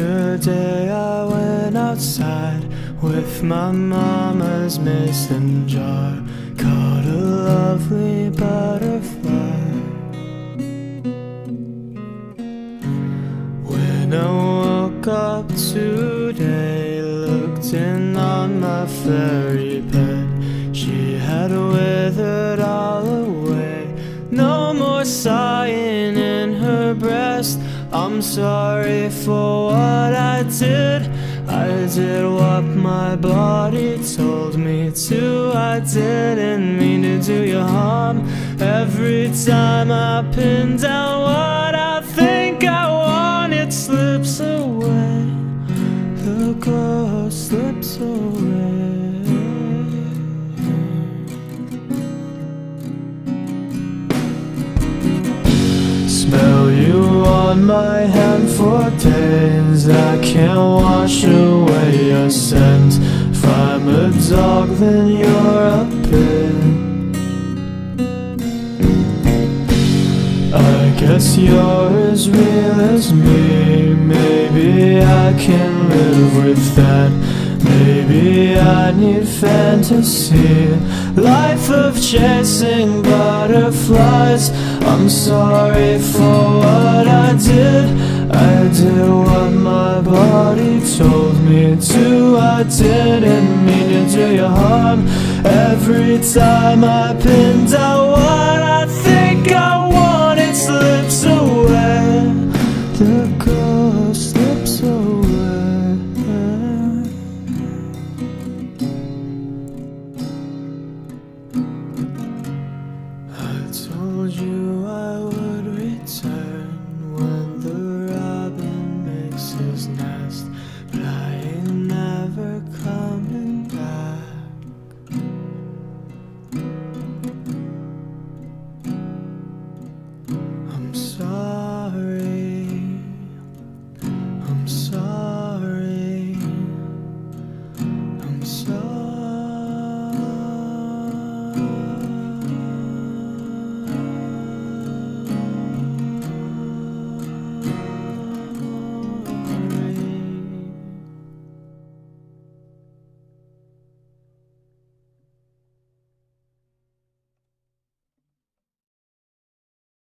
Yesterday I went outside with my mama's mason jar, caught a lovely butterfly. When I woke up today, looked in on my fairy bed, she had withered sighing in her breast. I'm sorry for what I did. I did what my body told me to. I didn't mean to do you harm. Every time I pin down what on my hand for days. I can't wash away your scent. If I'm a dog, then you're a pin. I guess you're as real as me. Maybe I can live with that. Maybe I need fantasy. Life of chasing butterflies. I'm sorry for what I did. I did what my body told me to. I didn't mean to do you harm. Every time I pin down what I think I sister's nest, but I never coming back. I'm sorry, I'm sorry, I'm sorry.